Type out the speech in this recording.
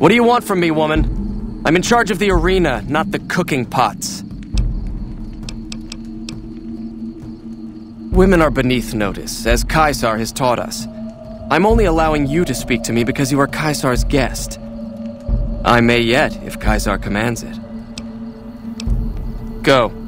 What do you want from me, woman? I'm in charge of the arena, not the cooking pots. Women are beneath notice, as Caesar has taught us. I'm only allowing you to speak to me because you are Caesar's guest. I may yet, if Caesar commands it. Go.